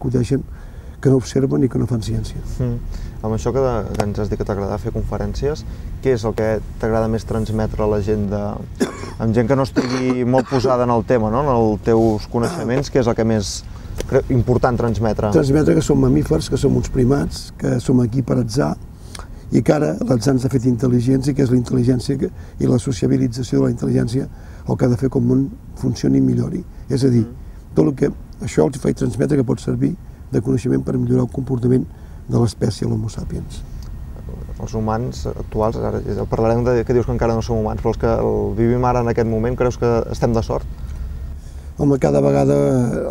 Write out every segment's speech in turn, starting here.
discuteixen que no observen i que no fan ciència. Mm. Amb això que, de, que ens has dit que t'agrada fer conferències, què és el que t'agrada més transmetre a la gent de... amb gent que no estigui molt posada en el tema, no? en els teus coneixements, què és el que més important transmetre? Transmetre que som mamífers, que som uns primats, que som aquí per atzar, i que ara l'atzar ens ha fet intel·ligents i que és la intel·ligència que, i la sociabilització de la intel·ligència el que ha de fer com un funcioni i millori. És a dir, tot el que això els faig transmetre que pot servir de coneixement per millorar el comportament de l'espècie l'Homo sapiens. Els humans actuals, ara parlarem de que dius que encara no som humans, però els que el vivim ara en aquest moment, creus que estem de sort? Home, cada vegada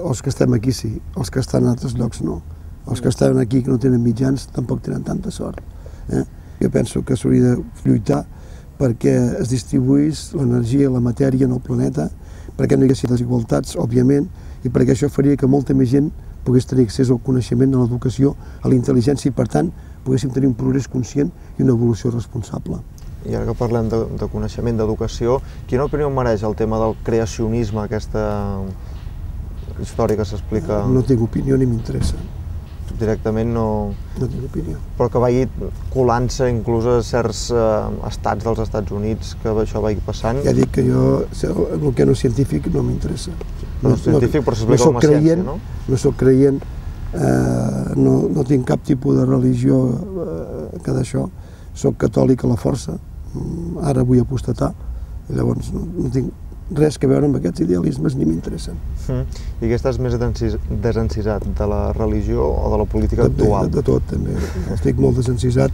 els que estem aquí sí, els que estan en altres llocs no. Els que estan aquí que no tenen mitjans tampoc tenen tanta sort. Eh? Jo penso que s'hauria de lluitar perquè es distribuís l'energia i la matèria en el planeta, perquè no hi haguessin desigualtats, òbviament, i perquè això faria que molta més gent pogués tenir accés al coneixement, a l'educació, a la intel·ligència i, per tant, poguéssim tenir un progrés conscient i una evolució responsable. I ara que parlem de, de coneixement, d'educació, quina opinió mereix el tema del creacionisme, aquesta història que s'explica? No tinc opinió ni m'interessa. Directament no... No tinc opinió. Però que vagi colant-se inclús a certs eh, estats dels Estats Units, que això vagi passant... Ja dic que jo, el que no és científic no m'interessa. No, científic, però s'explica no com a creient, ciència, no? No soc creient, eh, no, no tinc cap tipus de religió eh, que d'això. Soc catòlic a la força, mm, ara vull apostatar, llavors no, no tinc res que veure amb aquests idealismes ni m'interessen. Mm. I que estàs més desencisat de la religió o de la política també, actual? De, de tot, també. Estic molt desencisat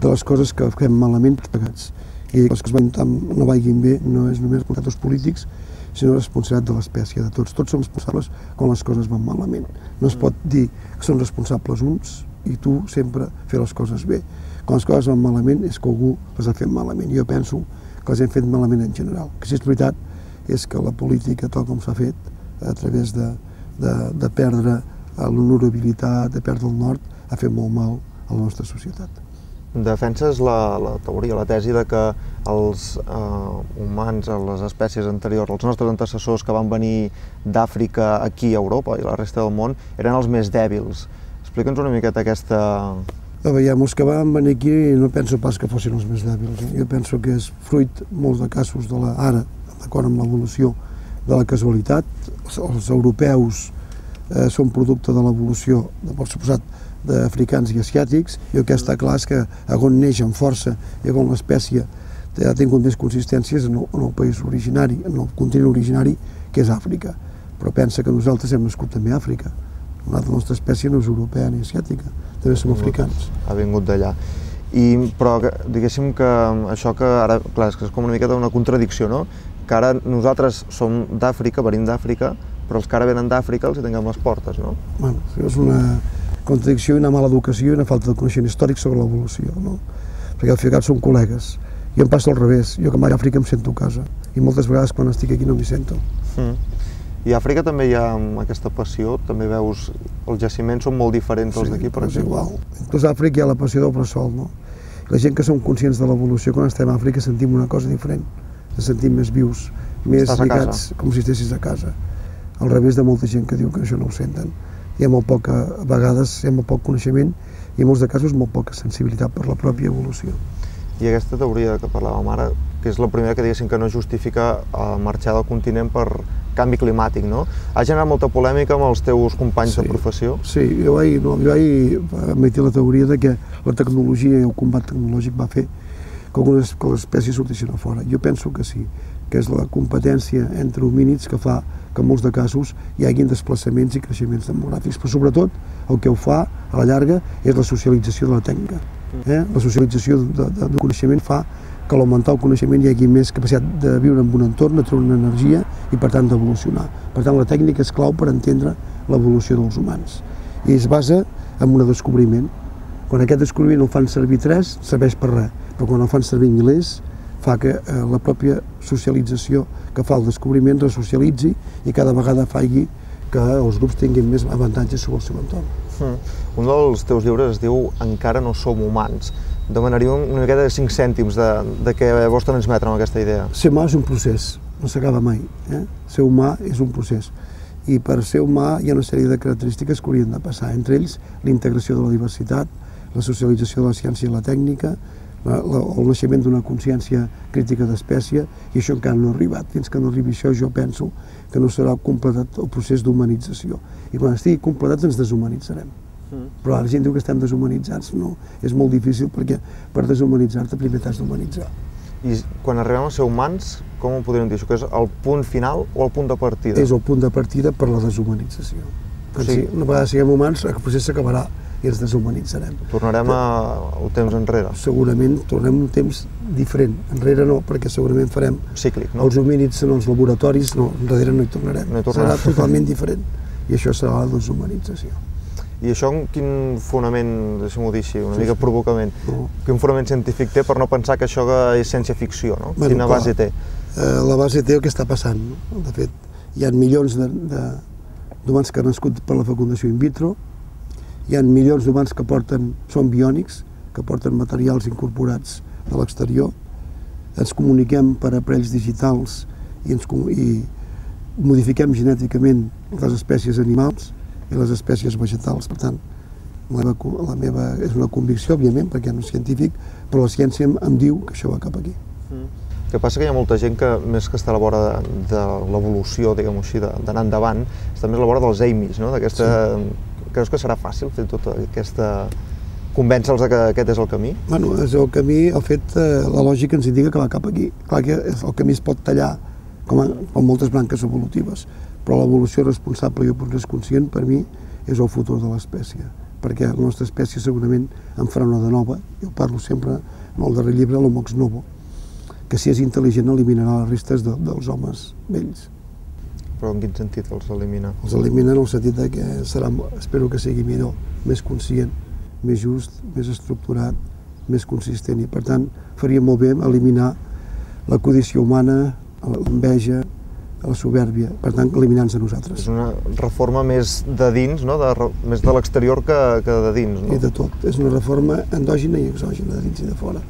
de les coses que fem malament pagats. I les que van, no vagin bé no és només responsabilitat dels polítics, sinó responsabilitat de l'espècie, de tots. Tots som responsables quan les coses van malament. No es pot dir que són responsables uns i tu sempre fer les coses bé. Quan les coses van malament és que algú les ha fet malament. Jo penso que les hem fet malament en general. Que si és veritat és que la política, tal com s'ha fet, a través de, de, de perdre l'honorabilitat, de perdre el nord, ha fet molt mal a la nostra societat. Defenses la, la teoria, la tesi de que els eh, humans, les espècies anteriors, els nostres antecessors que van venir d'Àfrica aquí a Europa i la resta del món, eren els més dèbils. Explica'ns una miqueta aquesta... A veure, els que van venir aquí no penso pas que fossin els més dèbils. Eh? Jo penso que és fruit, molts de casos, de la, ara, d'acord amb l'evolució de la casualitat. Els, els europeus eh, són producte de l'evolució, per suposat, d'africans i asiàtics, i el que està clar és que on neix amb força i on l'espècie ha tingut més consistències en el, en el país originari, en el continent originari, que és Àfrica. Però pensa que nosaltres hem nascut també a Àfrica. La nostra espècie no és europea ni asiàtica, també som africans. Ha vingut d'allà. I, però diguéssim que això que ara, clar, és que és com una miqueta una contradicció, no? que ara nosaltres som d'Àfrica, venim d'Àfrica, però els que ara venen d'Àfrica els hi tinguem les portes, no? Bueno, és una contradicció i una mala educació i una falta de coneixement històric sobre l'evolució, no? Perquè al final som col·legues. Jo em passa al revés, jo que mai a Àfrica em sento a casa i moltes vegades quan estic aquí no m'hi sento. Mm. I a Àfrica també hi ha aquesta passió, també veus, els jaciments són molt diferents dels sí, d'aquí, per exemple. igual. Inclús a Àfrica hi ha la passió del bressol, no? La gent que som conscients de l'evolució, quan estem a Àfrica sentim una cosa diferent ens sentim més vius, més lligats, com si estessis a casa. Al revés de molta gent que diu que això no ho senten. Hi ha molt poca, a vegades hi ha molt poc coneixement i en molts de casos molt poca sensibilitat per la pròpia evolució. I aquesta teoria que parlàvem ara, que és la primera que diguéssim que no justifica eh, marxar del continent per canvi climàtic, no? Ha generat molta polèmica amb els teus companys sí, de professió? Sí, jo vaig, no, jo vaig emetir la teoria de que la tecnologia i el combat tecnològic va fer que algunes que les espècies sortissin a fora. Jo penso que sí, que és la competència entre homínids que fa que en molts de casos hi haguin desplaçaments i creixements demogràfics, però sobretot el que ho fa a la llarga és la socialització de la tècnica. Eh? La socialització de, de, de coneixement fa que l'augmentar el coneixement hi hagi més capacitat de viure en un entorn, de treure una energia i per tant d'evolucionar. Per tant la tècnica és clau per entendre l'evolució dels humans i es basa en un descobriment. Quan aquest descobriment el fan servir tres, serveix per res però quan el fan servir milers fa que eh, la pròpia socialització que fa el descobriment resocialitzi i cada vegada faci que els grups tinguin més avantatges sobre el seu entorn. Mm. Un dels teus llibres es diu Encara no som humans. Demanaria una miqueta de 5 cèntims de, de què vols transmetre amb aquesta idea. Ser humà és un procés, no s'acaba mai. Eh? Ser humà és un procés. i per ser humà hi ha una sèrie de característiques que haurien de passar, entre ells l'integració de la diversitat, la socialització de la ciència i la tècnica, la, la, el naixement d'una consciència crítica d'espècie, i això encara no ha arribat. Fins que no arribi això, jo penso que no serà completat el procés d'humanització. I quan estigui completat ens deshumanitzarem. Mm. Però la gent diu que estem deshumanitzats. No, és molt difícil perquè per deshumanitzar-te primer t'has d'humanitzar. I quan arribem a ser humans, com ho podríem dir? Això que és el punt final o el punt de partida? És el punt de partida per la deshumanització. Quan sí. si una vegada siguem humans, el procés s'acabarà i ens deshumanitzarem. Tornarem a, al temps enrere? Segurament tornem un temps diferent. Enrere no, perquè segurament farem... Cíclic, no? Els homínids en els laboratoris, no, enrere no hi tornarem. No hi tornarem. Serà totalment diferent. I això serà la deshumanització. I això quin fonament, deixa'm-ho dir així, una sí, mica provocament, no. quin fonament científic té per no pensar que això és ciència-ficció, no? Bueno, Quina clar, base té? Eh, la base té el que està passant. No? De fet, hi ha milions d'humans que han nascut per la fecundació in vitro, hi ha milions d'humans que porten, són biònics, que porten materials incorporats de l'exterior, ens comuniquem per aparells digitals i, ens, i modifiquem genèticament les espècies animals, i les espècies vegetals. Per tant, la meva, la meva és una convicció, òbviament, perquè no és científic, però la ciència em, em diu que això va cap aquí. Mm. El que passa que hi ha molta gent que, més que està a la vora de, de l'evolució, diguem-ho així, d'anar endavant, està més a la vora dels Amis, no? D'aquesta... Sí. Creus que serà fàcil fer tota aquesta convèncer-los que aquest és el camí? Bueno, és el camí, el fet, eh, la lògica ens indica que va cap aquí. Clar que el camí es pot tallar, com, a, com moltes branques evolutives, però l'evolució responsable i el progrés conscient per mi és el futur de l'espècie perquè la nostra espècie segurament en farà una de nova, jo parlo sempre en el darrer llibre, l'Homo ex novo, que si és intel·ligent eliminarà les restes de, dels homes vells. Però en quin sentit els elimina? Els elimina en el sentit de que serà, espero que sigui millor, més conscient, més just, més estructurat, més consistent i per tant faria molt bé eliminar la codícia humana, l'enveja, la soberbia, per tant, eliminant-nos a nosaltres. És una reforma més de dins, no? de, més de l'exterior que, que de dins. No? I de tot. És una reforma endògena i exògena, de dins i de fora.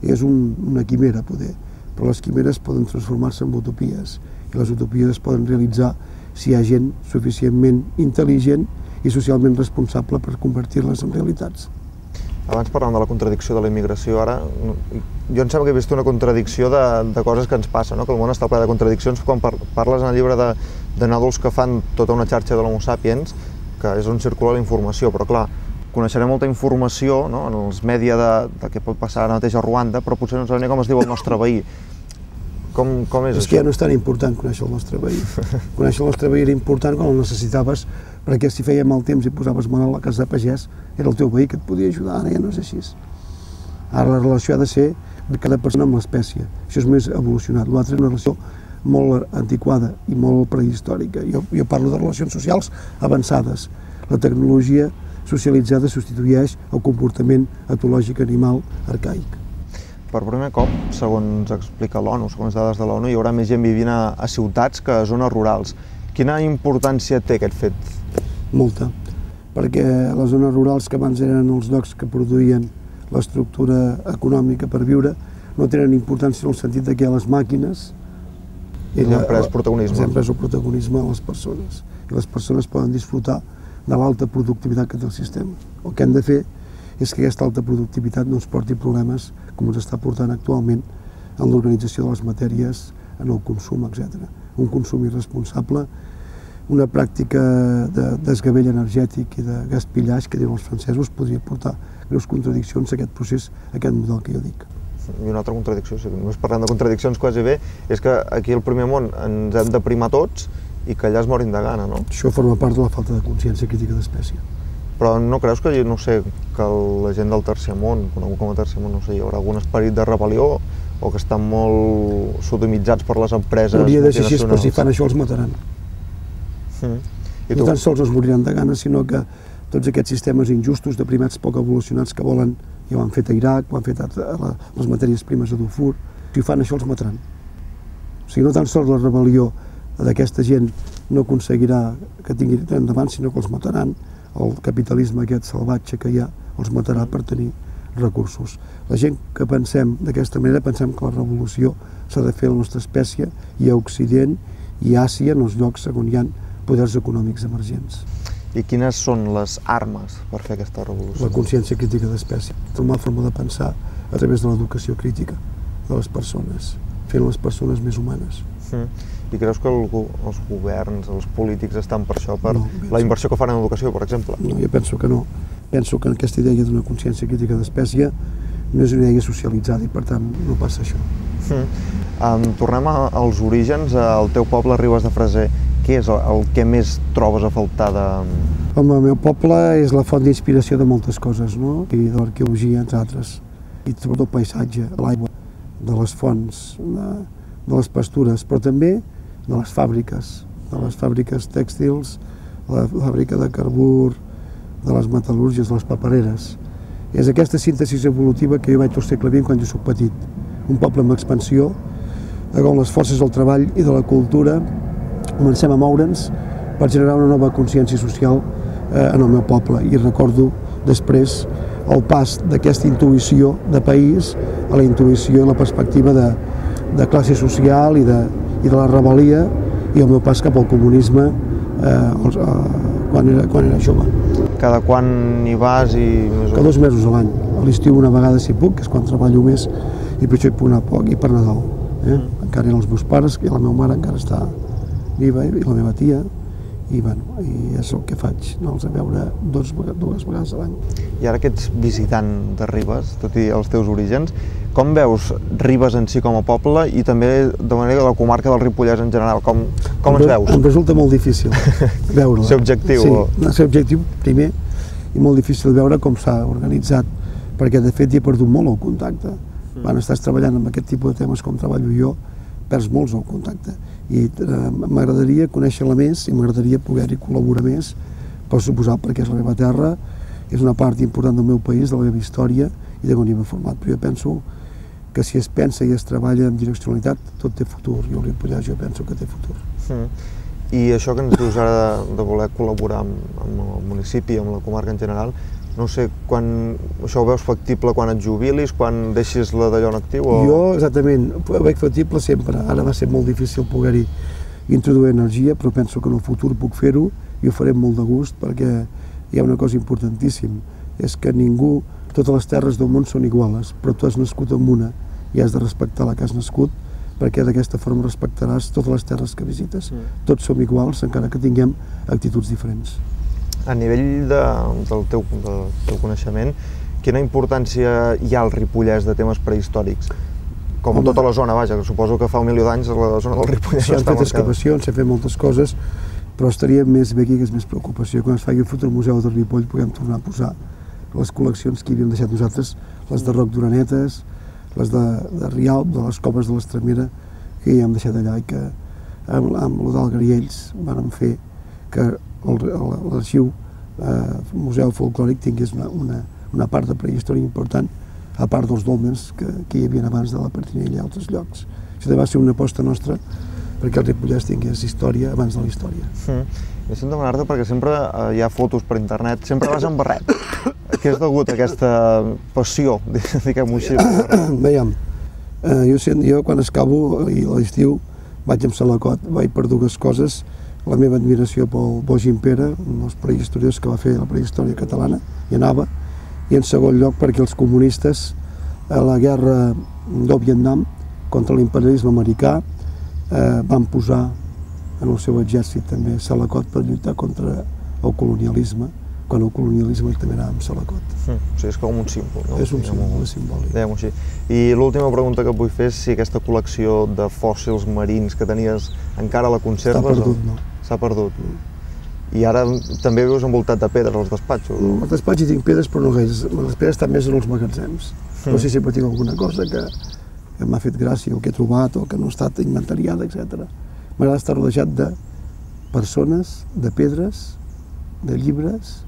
I és un, una quimera, poder. Però les quimeres poden transformar-se en utopies i les utopies es poden realitzar si hi ha gent suficientment intel·ligent i socialment responsable per convertir-les en realitats. Abans parlàvem de la contradicció de la immigració, ara jo em sembla que he vist una contradicció de, de coses que ens passen, no? que el món està ple de contradiccions quan par parles en el llibre de, de nòduls que fan tota una xarxa de l'Homo sapiens, que és on circula la informació, però clar, coneixerem molta informació no? en els mèdia de, de què pot passar ara mateix a Ruanda, però potser no sabem com es diu el nostre veí. Com, com és, és això? És que ja no és tan important conèixer el nostre veí. conèixer el nostre veí era important quan el necessitaves, perquè si feia mal temps i posaves mal a la casa de pagès, era el teu veí que et podia ajudar, ara ja no és així. Ara la relació ha de ser de cada persona amb l'espècie. Això és més evolucionat. L'altre és una relació molt antiquada i molt prehistòrica. Jo, jo parlo de relacions socials avançades. La tecnologia socialitzada substitueix el comportament etològic animal arcaic. Per primer cop, segons explica l'ONU, segons dades de l'ONU, hi haurà més gent vivint a, a ciutats que a zones rurals. Quina importància té aquest fet? Molta, perquè les zones rurals que abans eren els llocs que produïen l'estructura econòmica per viure no tenen importància en el sentit de que les màquines i la, han pres protagonisme. Han pres el protagonisme a les persones i les persones poden disfrutar de l'alta productivitat que té el sistema. El que hem de fer és que aquesta alta productivitat no ens porti problemes com ens està portant actualment en l'organització de les matèries, en el consum, etc. Un consum irresponsable, una pràctica de desgavell energètic i de gaspillage que diuen els francesos podria portar greus contradiccions a aquest procés, a aquest model que jo dic. I una altra contradicció, si només parlant de contradiccions quasi bé, és que aquí al primer món ens hem de primar tots i que allà es morin de gana, no? Això forma part de la falta de consciència crítica d'espècie. Però no creus que, no sé, que la gent del tercer món, conegut com a tercer món, no sé, hi haurà algun esperit de rebel·lió o que estan molt sodomitzats per les empreses Hauria de ser així, però si fan això els mataran. Mm. I tu? No tan sols es moriran de gana, sinó que tots aquests sistemes injustos de primats poc evolucionats que volen, ja ho han fet a Iraq, ho han fet a, a les matèries primes a Dufour, si fan això els mataran. O sigui, no tan sols la rebel·lió d'aquesta gent no aconseguirà que tingui endavant, sinó que els mataran, el capitalisme aquest salvatge que hi ha els matarà per tenir recursos. La gent que pensem d'aquesta manera pensem que la revolució s'ha de fer a la nostra espècie i a Occident i a Àsia, en els llocs on hi ha poders econòmics emergents. I quines són les armes per fer aquesta revolució? La consciència crítica d'espècie, una forma de pensar a través de l'educació crítica de les persones, fent les persones més humanes. Mm. I creus que el, els governs, els polítics estan per això, per no, la inversió que fan en educació, per exemple? No, jo penso que no. Penso que aquesta idea d'una consciència crítica d'espècie no és una idea socialitzada i per tant no passa això. Mm. Um, tornem a, als orígens, al teu poble Ribes de Freser. Què és el, el que més trobes a faltar de... Home, el meu poble és la font d'inspiració de moltes coses, no? I de l'arqueologia, entre altres. I sobretot el paisatge, l'aigua, de les fonts, de, de les pastures, però també de les fàbriques, de les fàbriques tèxtils, la fàbrica de carbur, de les metal·lúrgies, les papereres. És aquesta síntesi evolutiva que jo vaig al segle XX quan jo soc petit. Un poble amb expansió, on les forces del treball i de la cultura comencem a moure'ns per generar una nova consciència social eh, en el meu poble. I recordo després el pas d'aquesta intuïció de país a la intuïció i la perspectiva de, de classe social i de, i de la rebel·lia i el meu pas cap al comunisme eh, els, eh, quan, era, quan era jove. Cada quan hi vas i... Més Cada dos mesos a l'any. A l'estiu una vegada si puc, que és quan treballo més, i per això hi puc anar poc, i per Nadal. Eh? Mm. Encara eren els meus pares, i la meva mare encara està viva, i la meva tia, i, bueno, i és el que faig, anar-los a veure dos, dues vegades a l'any. I ara que ets visitant de Ribes, tot i els teus orígens, com veus Ribes en si com a poble i també de manera la comarca del Ripollès en general? Com, com ens veus? Em resulta molt difícil veure-la. ser objectiu? Sí, o... ser objectiu primer i molt difícil veure com s'ha organitzat perquè de fet hi he perdut molt el contacte. Mm. Quan estàs treballant amb aquest tipus de temes com treballo jo, perds molts el contacte i eh, m'agradaria conèixer-la més i m'agradaria poder-hi col·laborar més per suposar perquè és la meva terra és una part important del meu país, de la meva història i de hi hem format, però jo penso que si es pensa i es treballa amb direccionalitat tot té futur, jo el Ripollès jo penso que té futur. Mm. I això que ens dius ara de, de voler col·laborar amb, amb el municipi, amb la comarca en general, no sé, quan això ho veus factible quan et jubilis, quan deixis la d'allò en actiu? O... Jo, exactament, ho veig factible sempre. Ara va ser molt difícil poder-hi introduir energia, però penso que en el futur puc fer-ho i ho faré molt de gust perquè hi ha una cosa importantíssima, és que ningú, totes les terres del món són iguales, però tu has nascut en una i has de respectar la que has nascut perquè d'aquesta forma respectaràs totes les terres que visites. Mm. Tots som iguals, encara que tinguem actituds diferents. A nivell de, del, teu, del teu coneixement, quina importància hi ha al Ripollès de temes prehistòrics? Com Home. tota la zona, vaja, que suposo que fa un milió d'anys la zona del Ripollès S'han fet excavacions, s'han fet moltes coses, però estaria més bé que és més preocupació. Quan es faci el futur museu de Ripoll puguem tornar a posar les col·leccions que havíem deixat nosaltres, les de Roc d'Uranetes, les de, de Rialp, de les coves de l'Estremera, que ja hem deixat allà i que amb, amb el d'Algariells van fer que l'arxiu eh, Museu Folclòric tingués una, una, una part de prehistòria important, a part dels dòlmens que, que hi havia abans de la Pertinella i altres llocs. Això va ser una aposta nostra perquè el Ripollès tingués història abans de la història. Mm. Deixa'm demanar-te perquè sempre eh, hi ha fotos per internet, sempre vas amb barret. Què és degut a aquesta passió, diguem-ho així? Veiem, eh, jo, jo quan escavo i l'estiu vaig amb Salacot, vaig per dues coses, la meva admiració pel Bogin Pere, un dels prehistoriadors que va fer la prehistòria catalana, i anava, i en segon lloc perquè els comunistes a la guerra del Vietnam contra l'imperialisme americà eh, van posar en el seu exèrcit també Salacot per lluitar contra el colonialisme quan el colonialisme també anava amb Salacot. Mm, o sigui, és com un símbol, no? És un símbol, és simbòlic. Diguem-ho així. I l'última pregunta que et vull fer és si aquesta col·lecció de fòssils marins que tenies encara la conserves? Està perdut, o... no s'ha perdut. I ara també vius envoltat de pedres als despatxos? No? Al despatx hi tinc pedres, però no gaire. Les pedres estan més en els magatzems. Mm. No sé si tinc alguna cosa que, que m'ha fet gràcia, o que he trobat, o que no ha estat inventariada, etc. M'agrada estar rodejat de persones, de pedres, de llibres